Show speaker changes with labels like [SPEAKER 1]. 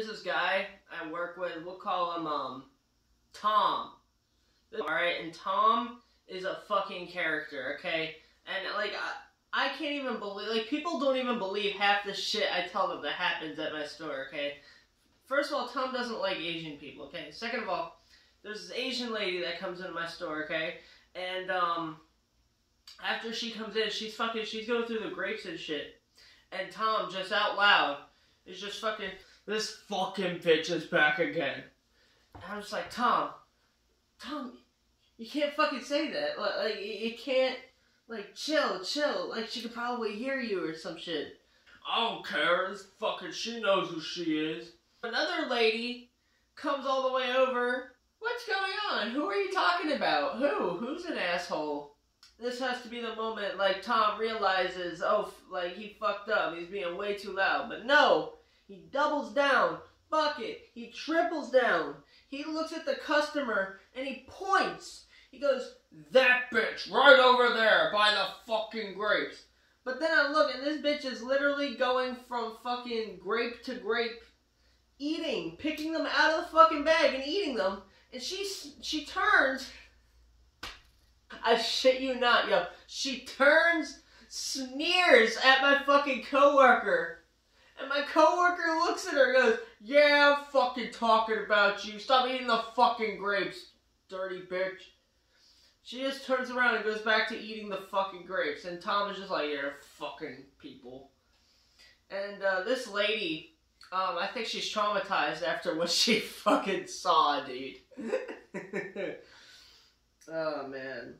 [SPEAKER 1] there's this guy I work with. We'll call him um Tom. All right, and Tom is a fucking character. Okay, and like I, I can't even believe like people don't even believe half the shit I tell them that happens at my store. Okay, first of all, Tom doesn't like Asian people. Okay, second of all, there's this Asian lady that comes into my store. Okay, and um after she comes in, she's fucking she's going through the grapes and shit. And Tom just out loud is just fucking this fucking bitch is back again. And I was like, Tom, Tom, you can't fucking say that. Like, like you can't, like, chill, chill. Like, she could probably hear you or some shit. I don't care. This fucking, she knows who she is. Another lady comes all the way over. What's going on? Who are you talking about? Who? Who's an asshole? This has to be the moment, like, Tom realizes, oh, like, he fucked up. He's being way too loud. But no! He doubles down. Fuck it. He triples down. He looks at the customer and he points. He goes, That bitch right over there by the fucking grapes. But then I look and this bitch is literally going from fucking grape to grape, eating, picking them out of the fucking bag and eating them. And she she turns. I shit you not, yo. She turns, sneers at my fucking coworker. And my coworker looks at her and goes, Yeah, I'm fucking talking about you. Stop eating the fucking grapes, dirty bitch. She just turns around and goes back to eating the fucking grapes. And Tom is just like, Yeah, fucking people. And uh, this lady, um, I think she's traumatized after what she fucking saw, dude. oh, man.